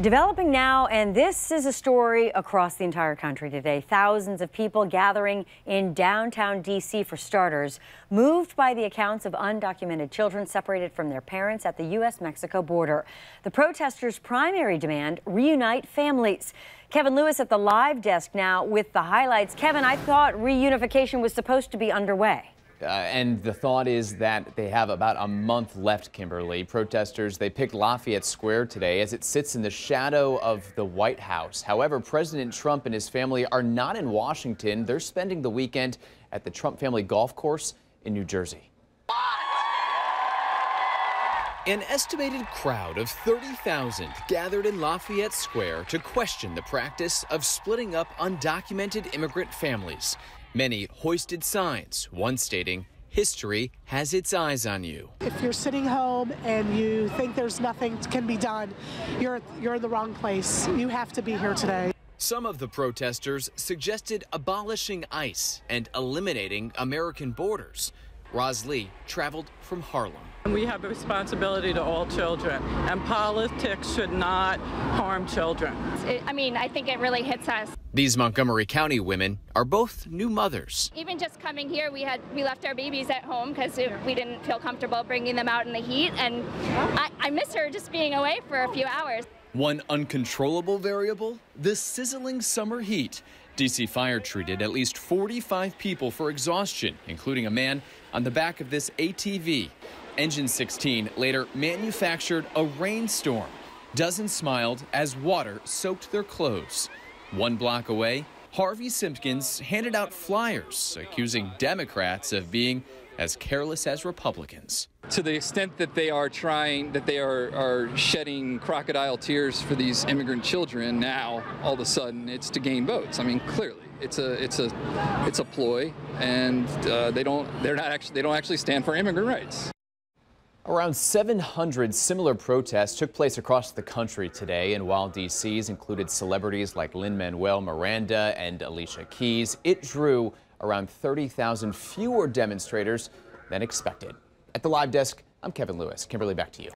Developing now, and this is a story across the entire country today. Thousands of people gathering in downtown D.C. for starters, moved by the accounts of undocumented children separated from their parents at the U.S. Mexico border. The protesters' primary demand reunite families. Kevin Lewis at the live desk now with the highlights. Kevin, I thought reunification was supposed to be underway. Uh, and the thought is that they have about a month left, Kimberly. Protesters, they picked Lafayette Square today as it sits in the shadow of the White House. However, President Trump and his family are not in Washington. They're spending the weekend at the Trump Family Golf Course in New Jersey. An estimated crowd of 30,000 gathered in Lafayette Square to question the practice of splitting up undocumented immigrant families. Many hoisted signs, one stating, History has its eyes on you. If you're sitting home and you think there's nothing can be done, you're, you're in the wrong place. You have to be here today. Some of the protesters suggested abolishing ICE and eliminating American borders. Roz Lee traveled from Harlem. We have a responsibility to all children, and politics should not harm children. It, I mean, I think it really hits us. These Montgomery County women are both new mothers. Even just coming here, we had we left our babies at home because we didn't feel comfortable bringing them out in the heat, and I, I miss her just being away for a few hours. One uncontrollable variable the sizzling summer heat. DC Fire treated at least 45 people for exhaustion, including a man on the back of this ATV. Engine 16 later manufactured a rainstorm. Dozens smiled as water soaked their clothes. One block away, Harvey Simpkins handed out flyers accusing Democrats of being as careless as Republicans. To the extent that they are trying, that they are, are shedding crocodile tears for these immigrant children now, all of a sudden it's to gain votes. I mean, clearly, it's a it's a it's a ploy, and uh, they don't they're not actually they don't actually stand for immigrant rights. Around 700 similar protests took place across the country today, and while DC's included celebrities like Lin-Manuel Miranda and Alicia Keys, it drew around 30,000 fewer demonstrators than expected. At the live desk, I'm Kevin Lewis. Kimberly, back to you.